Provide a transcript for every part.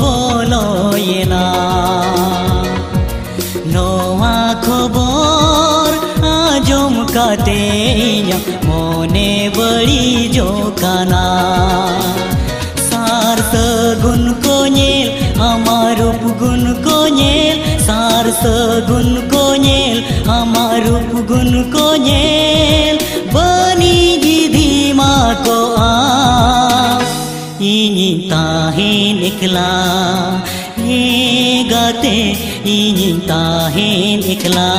Ko boloyena Noa খবর আজম কাতে মনে বড়ি জোকানা। সার সগুন কোñেল আমার উপগুন কোñেল সার সগুন কোñেল আমার উপগুন কোñেল বনি গিধি মা को तहं निला हे गते तही निखला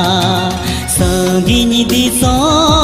सिसो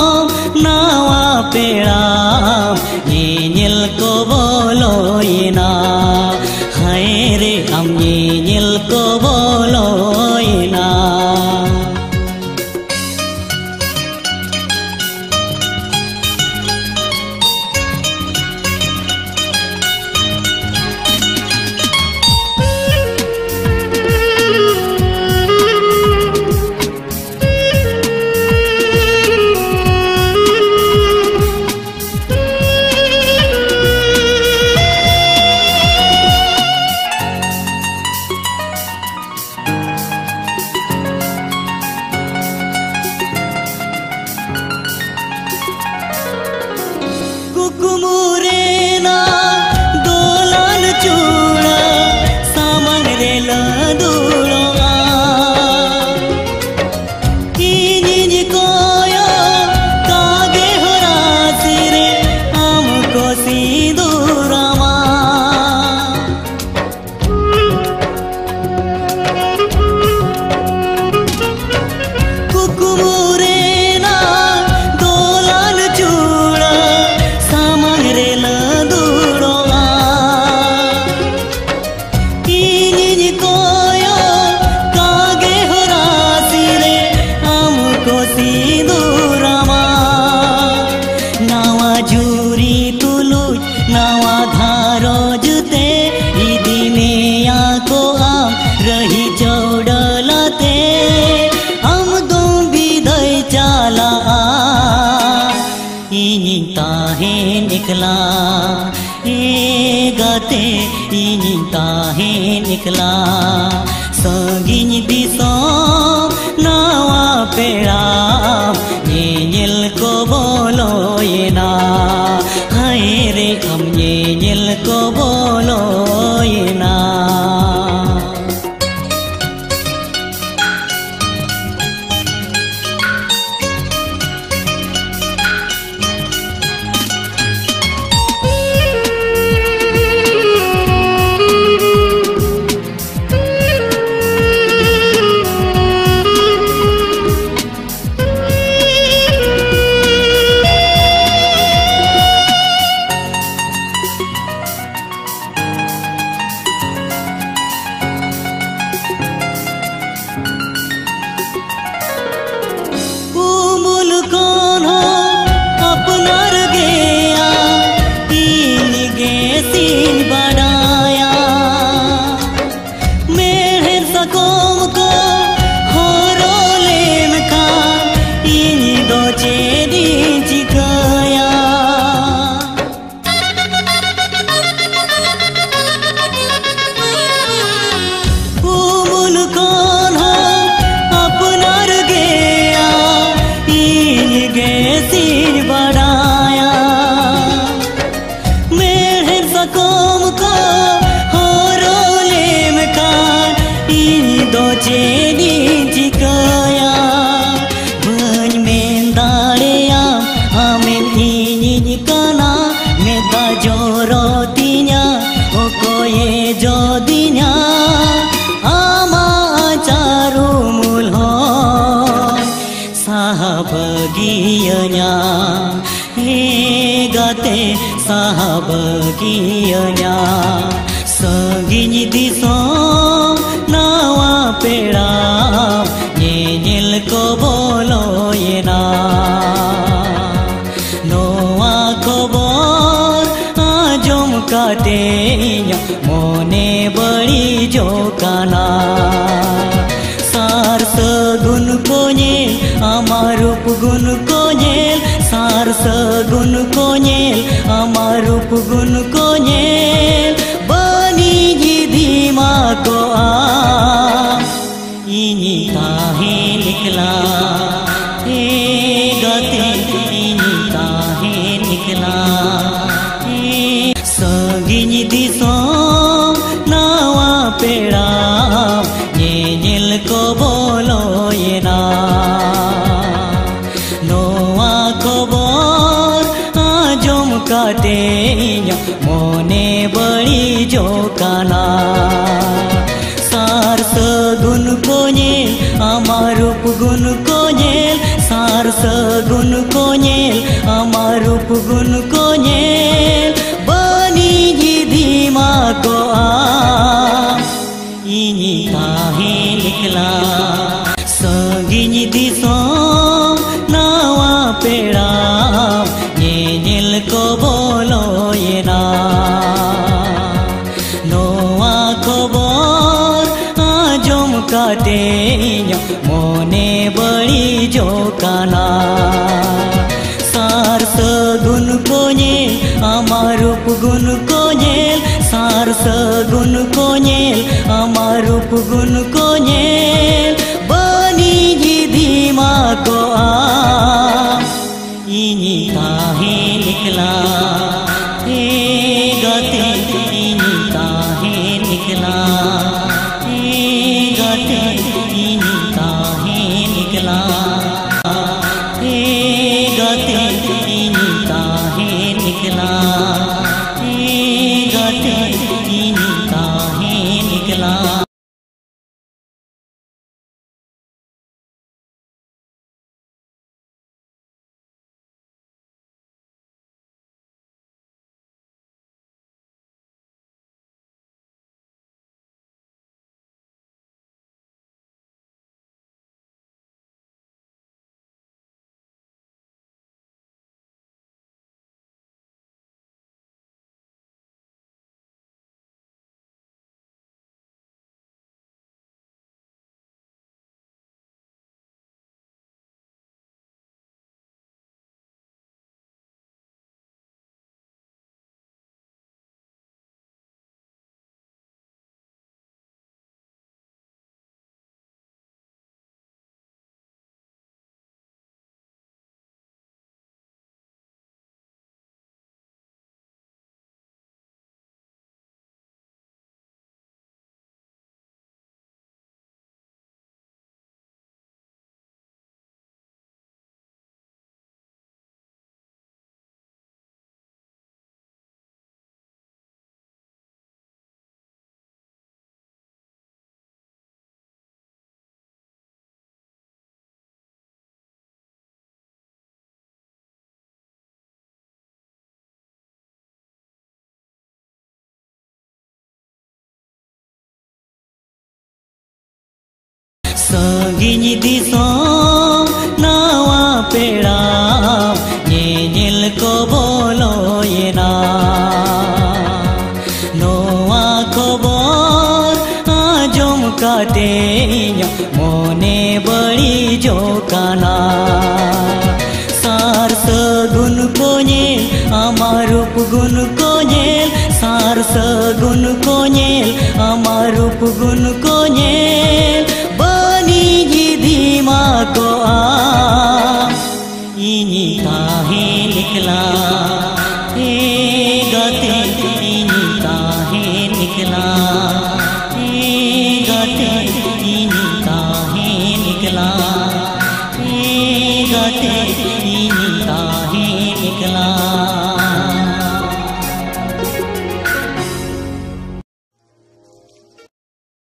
निकला। ए गाते इन ताहे निकला। 过。sahabagianya saginyi diso nawa peda nyel ko bolo yena noa খবর আজম কাতে মনে বড়ি জোকানা সার সগুন কোñে আমার উপগুন কোñেল সার सार सगुन को nyel को नेल बनी धीमा को आ इनी काहे निकला মনে বড়ি জোকানা সার সগুন কোñেল আমার রূপ গুণ কোñেল সার সগুন কোñেল আমার রূপ গুণ কোñেল বনি জিধিমা কো আ, ইনি কাহে লিখলা মনে বড়ি জোকানা সার সগুন কোñেল আমার রূপ গুণ কোñেল সার সগুন কোñেল আমার রূপ গুণ কোñেল বনি জিধিমা ko a ini kahe ना nawa peda nyel ko bolo yena noa খবর আজম কাটে, মনে বড়ি জোকানা। সার সগুন কোñেল আমার রূপ গুণ কোñেল সার সগুন কোñেল আমার রূপ গুণ লিখলা হে